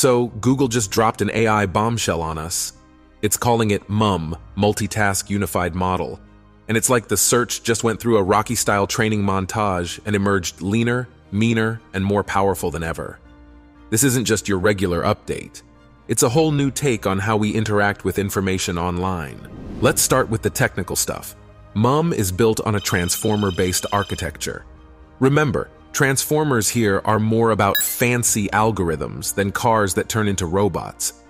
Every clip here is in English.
So Google just dropped an AI bombshell on us. It's calling it MUM, Multitask Unified Model. And it's like the search just went through a Rocky-style training montage and emerged leaner, meaner, and more powerful than ever. This isn't just your regular update. It's a whole new take on how we interact with information online. Let's start with the technical stuff. MUM is built on a transformer-based architecture. Remember, transformers here are more about fancy algorithms than cars that turn into robots.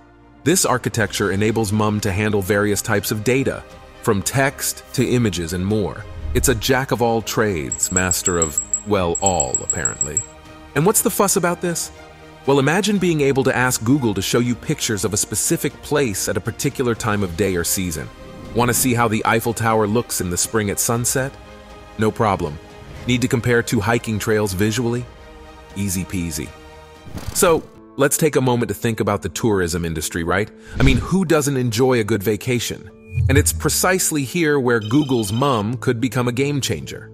This architecture enables MUM to handle various types of data, from text to images and more. It's a jack of all trades, master of, well, all, apparently. And what's the fuss about this? Well, imagine being able to ask Google to show you pictures of a specific place at a particular time of day or season. Want to see how the Eiffel Tower looks in the spring at sunset? No problem. Need to compare two hiking trails visually? Easy peasy. So, let's take a moment to think about the tourism industry, right? I mean, who doesn't enjoy a good vacation? And it's precisely here where Google's MUM could become a game changer.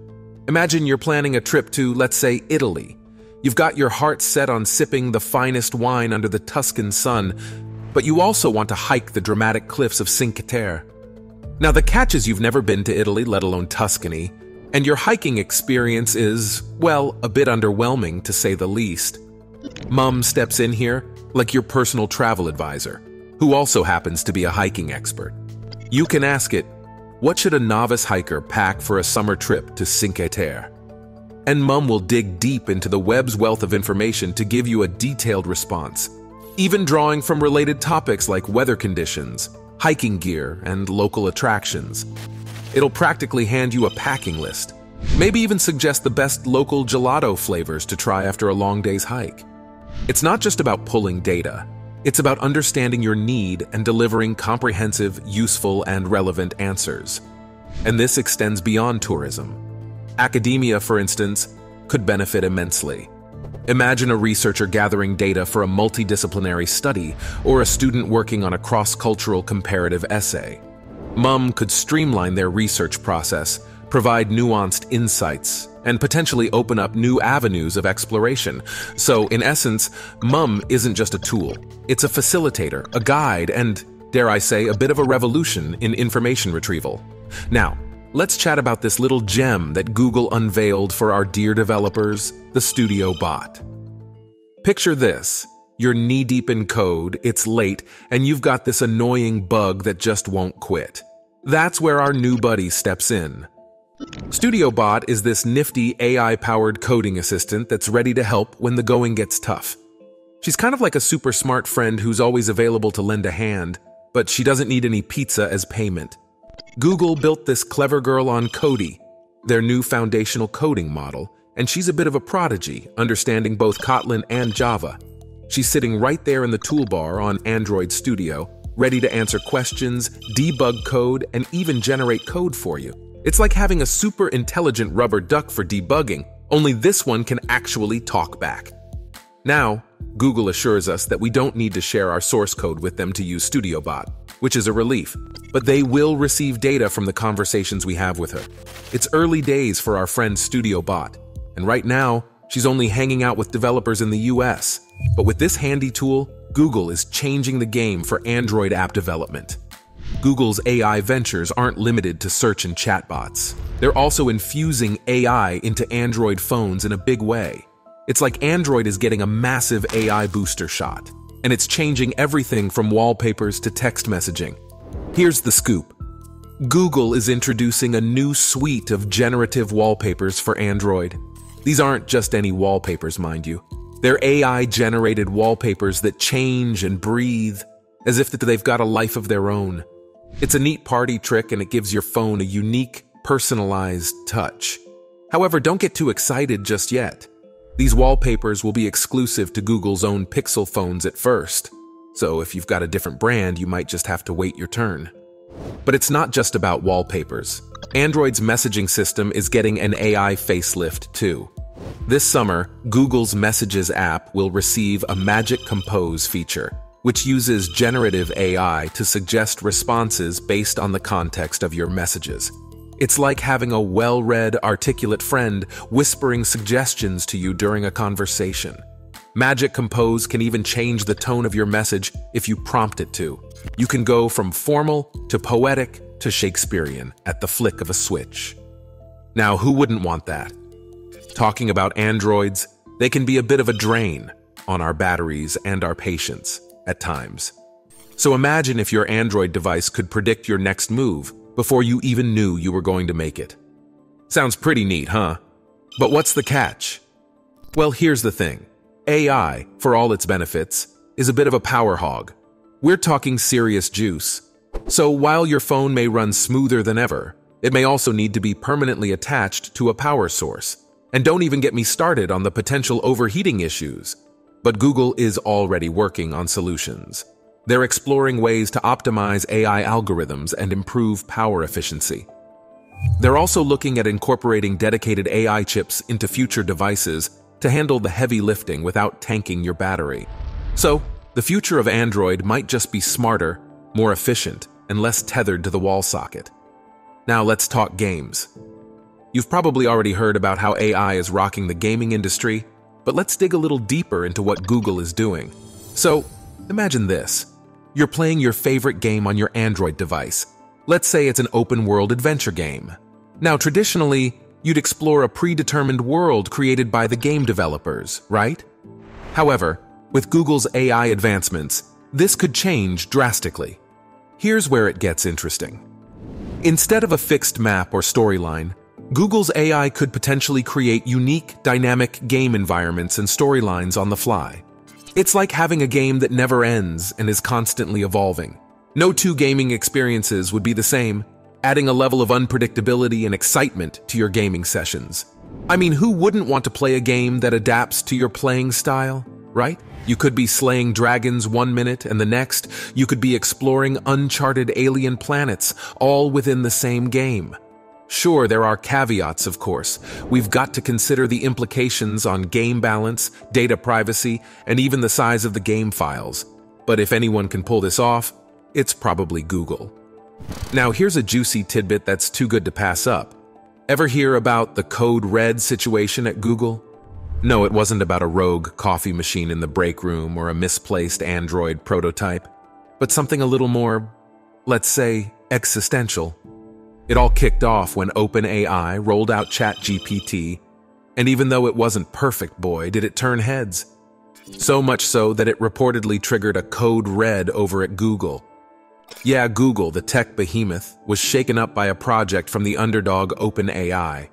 Imagine you're planning a trip to, let's say, Italy. You've got your heart set on sipping the finest wine under the Tuscan sun, but you also want to hike the dramatic cliffs of Cinque Terre. Now, the catch is you've never been to Italy, let alone Tuscany, and your hiking experience is, well, a bit underwhelming to say the least. MUM steps in here like your personal travel advisor, who also happens to be a hiking expert. You can ask it, what should a novice hiker pack for a summer trip to Cinque Terre? And MUM will dig deep into the web's wealth of information to give you a detailed response, even drawing from related topics like weather conditions, hiking gear, and local attractions. It'll practically hand you a packing list, maybe even suggest the best local gelato flavors to try after a long day's hike. It's not just about pulling data. It's about understanding your need and delivering comprehensive, useful, and relevant answers. And this extends beyond tourism. Academia, for instance, could benefit immensely. Imagine a researcher gathering data for a multidisciplinary study or a student working on a cross-cultural comparative essay. MUM could streamline their research process, provide nuanced insights, and potentially open up new avenues of exploration. So, in essence, MUM isn't just a tool. It's a facilitator, a guide, and, dare I say, a bit of a revolution in information retrieval. Now, let's chat about this little gem that Google unveiled for our dear developers, the Studio Bot. Picture this. You're knee-deep in code, it's late, and you've got this annoying bug that just won't quit. That's where our new buddy steps in. StudioBot is this nifty AI-powered coding assistant that's ready to help when the going gets tough. She's kind of like a super smart friend who's always available to lend a hand, but she doesn't need any pizza as payment. Google built this clever girl on Codey, their new foundational coding model, and she's a bit of a prodigy, understanding both Kotlin and Java. She's sitting right there in the toolbar on Android Studio, ready to answer questions, debug code, and even generate code for you. It's like having a super intelligent rubber duck for debugging, only this one can actually talk back. Now, Google assures us that we don't need to share our source code with them to use StudioBot, which is a relief, but they will receive data from the conversations we have with her. It's early days for our friend StudioBot, and right now, she's only hanging out with developers in the US. But with this handy tool, Google is changing the game for Android app development. Google's AI ventures aren't limited to search and chatbots. They're also infusing AI into Android phones in a big way. It's like Android is getting a massive AI booster shot, and it's changing everything from wallpapers to text messaging. Here's the scoop. Google is introducing a new suite of generative wallpapers for Android. These aren't just any wallpapers, mind you. They're AI-generated wallpapers that change and breathe, as if they've got a life of their own. It's a neat party trick and it gives your phone a unique, personalized touch. However, don't get too excited just yet. These wallpapers will be exclusive to Google's own Pixel phones at first, so if you've got a different brand, you might just have to wait your turn. But it's not just about wallpapers. Android's messaging system is getting an AI facelift too. This summer, Google's Messages app will receive a Magic Compose feature, which uses generative AI to suggest responses based on the context of your messages. It's like having a well-read, articulate friend whispering suggestions to you during a conversation. Magic Compose can even change the tone of your message if you prompt it to. You can go from formal to poetic to Shakespearean at the flick of a switch. Now, who wouldn't want that? Talking about androids, they can be a bit of a drain on our batteries and our patience at times. So imagine if your Android device could predict your next move before you even knew you were going to make it. Sounds pretty neat, huh? But what's the catch? Well, here's the thing. AI, for all its benefits, is a bit of a power hog. We're talking serious juice. So while your phone may run smoother than ever, it may also need to be permanently attached to a power source. And don't even get me started on the potential overheating issues. But Google is already working on solutions. They're exploring ways to optimize AI algorithms and improve power efficiency. They're also looking at incorporating dedicated AI chips into future devices to handle the heavy lifting without tanking your battery. So, the future of Android might just be smarter, more efficient, and less tethered to the wall socket. Now let's talk games. You've probably already heard about how AI is rocking the gaming industry, but let's dig a little deeper into what Google is doing. So, imagine this. You're playing your favorite game on your Android device. Let's say it's an open-world adventure game. Now, traditionally, you'd explore a predetermined world created by the game developers, right? However, with Google's AI advancements, this could change drastically. Here's where it gets interesting. Instead of a fixed map or storyline, Google's AI could potentially create unique, dynamic game environments and storylines on the fly. It's like having a game that never ends and is constantly evolving. No two gaming experiences would be the same, adding a level of unpredictability and excitement to your gaming sessions. I mean, who wouldn't want to play a game that adapts to your playing style, right? You could be slaying dragons one minute and the next, you could be exploring uncharted alien planets, all within the same game. Sure, there are caveats, of course. We've got to consider the implications on game balance, data privacy, and even the size of the game files. But if anyone can pull this off, it's probably Google. Now, here's a juicy tidbit that's too good to pass up. Ever hear about the Code Red situation at Google? No, it wasn't about a rogue coffee machine in the break room or a misplaced Android prototype, but something a little more, let's say, existential. It all kicked off when OpenAI rolled out ChatGPT, and even though it wasn't perfect, boy, did it turn heads. So much so that it reportedly triggered a code red over at Google, yeah, Google, the tech behemoth, was shaken up by a project from the underdog OpenAI.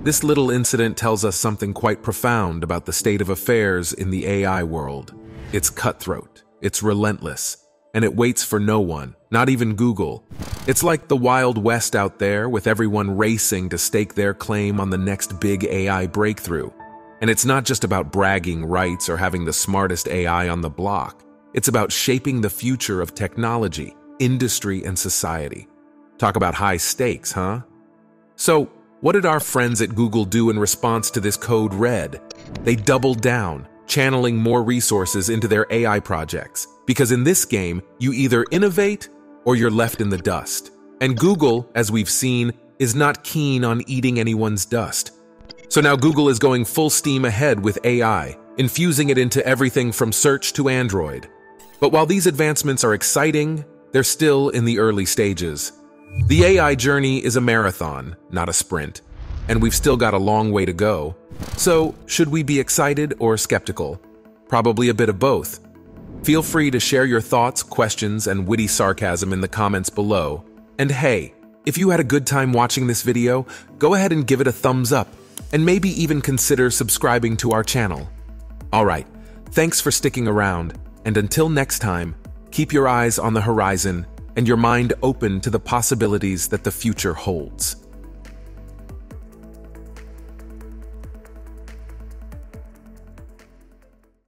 This little incident tells us something quite profound about the state of affairs in the AI world. It's cutthroat, it's relentless, and it waits for no one, not even Google. It's like the Wild West out there with everyone racing to stake their claim on the next big AI breakthrough. And it's not just about bragging rights or having the smartest AI on the block. It's about shaping the future of technology, industry, and society. Talk about high stakes, huh? So, what did our friends at Google do in response to this code red? They doubled down, channeling more resources into their AI projects. Because in this game, you either innovate or you're left in the dust. And Google, as we've seen, is not keen on eating anyone's dust. So now Google is going full steam ahead with AI, infusing it into everything from search to Android. But while these advancements are exciting, they're still in the early stages. The AI journey is a marathon, not a sprint, and we've still got a long way to go. So, should we be excited or skeptical? Probably a bit of both. Feel free to share your thoughts, questions, and witty sarcasm in the comments below. And hey, if you had a good time watching this video, go ahead and give it a thumbs up, and maybe even consider subscribing to our channel. Alright, thanks for sticking around, and until next time, keep your eyes on the horizon and your mind open to the possibilities that the future holds.